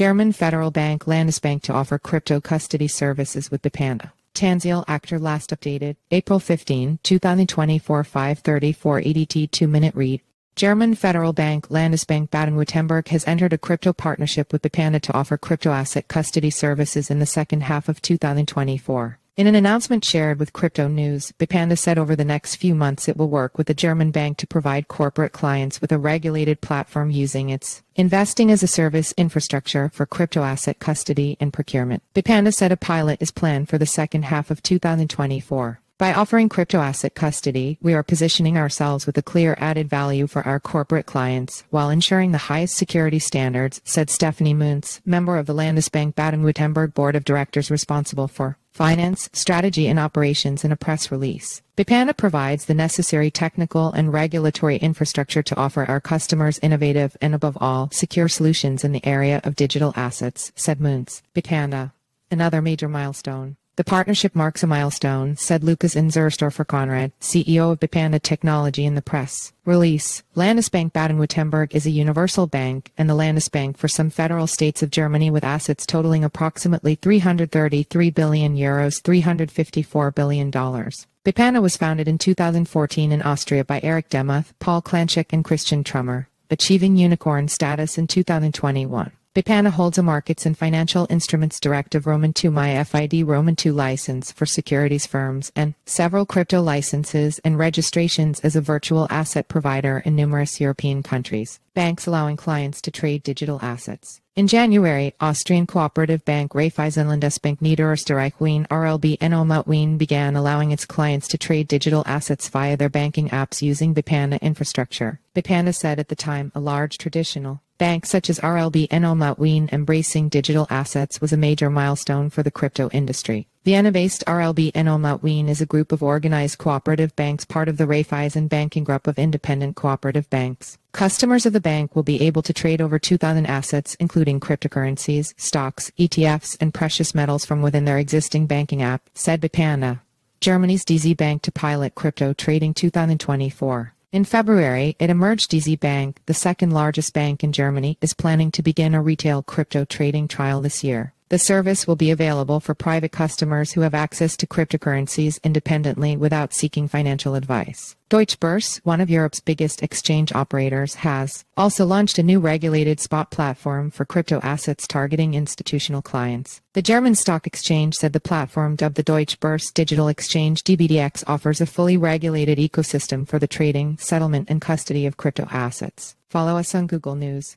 German federal bank Landesbank to offer crypto custody services with the Panda. Tanzeel Akhtar last updated April 15, 2024 5:34 EDT 2-minute read. German federal bank Landesbank Baden-Württemberg has entered a crypto partnership with Bitpanda to offer crypto asset custody services in the second half of 2024. In an announcement shared with Crypto News, Bitpanda said over the next few months it will work with the German bank to provide corporate clients with a regulated platform using its investing as a service infrastructure for crypto asset custody and procurement. Bitpanda said a pilot is planned for the second half of 2024. By offering crypto asset custody, we are positioning ourselves with a clear added value for our corporate clients while ensuring the highest security standards, said Stefanie Münz, member of the Landesbank Baden-Württemberg Board of Directors responsible for finance, strategy, and operations in a press release. Bitpanda provides the necessary technical and regulatory infrastructure to offer our customers innovative and above all, secure solutions in the area of digital assets, said Münz. Bitpanda. Another major milestone. The partnership marks a milestone, said Lukas Enzersdorfer-Konrad, CEO of Bitpanda Technology in the press. Release Landesbank Baden-Württemberg is a universal bank and the Landesbank for some federal states of Germany with assets totaling approximately 333 billion euros 354 billion dollars. Bitpanda was founded in 2014 in Austria by Eric Demuth, Paul Klanschek and Christian Trummer, achieving unicorn status in 2021. Bitpanda holds a Markets and Financial Instruments Directive Roman 2 MiFID Roman 2 license for securities firms and several crypto licenses and registrations as a virtual asset provider in numerous European countries. Banks allowing clients to trade digital assets. In January, Austrian cooperative bank Raiffeisenlandesbank Niederösterreich Wien RLB Enomat Wien began allowing its clients to trade digital assets via their banking apps using Bitpanda infrastructure. Bitpanda said at the time a large traditional bank such as RLB Enomat Wien embracing digital assets was a major milestone for the crypto industry. Vienna-based RLB Enomat Wien is a group of organized cooperative banks part of the Raiffeisen banking group of independent cooperative banks. Customers of the bank will be able to trade over 2,000 assets, including cryptocurrencies, stocks, ETFs, and precious metals from within their existing banking app, said Bitpanda. Germany's DZ Bank to pilot crypto trading 2024. In February, it emerged DZ Bank, the second largest bank in Germany, is planning to begin a retail crypto trading trial this year. The service will be available for private customers who have access to cryptocurrencies independently without seeking financial advice. Deutsche Börse, one of Europe's biggest exchange operators, has also launched a new regulated spot platform for crypto assets targeting institutional clients. The German stock exchange said the platform dubbed the Deutsche Börse Digital Exchange DBDX offers a fully regulated ecosystem for the trading, settlement, and custody of crypto assets. Follow us on Google News.